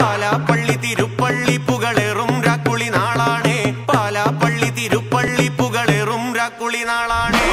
Palapalli Thiruppally പുകളേറും രാക്കുളി നാളാണേ. Palapalli Thiruppally പുകളേറും രാക്കുളി നാളാണേ.